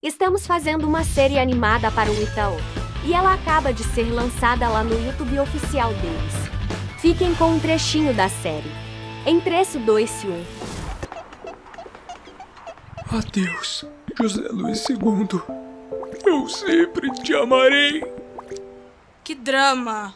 Estamos fazendo uma série animada para o Itaú. E ela acaba de ser lançada lá no YouTube oficial deles. Fiquem com um trechinho da série. Em 3, 2 e 1. Adeus, José Luiz II. Eu sempre te amarei. Que drama!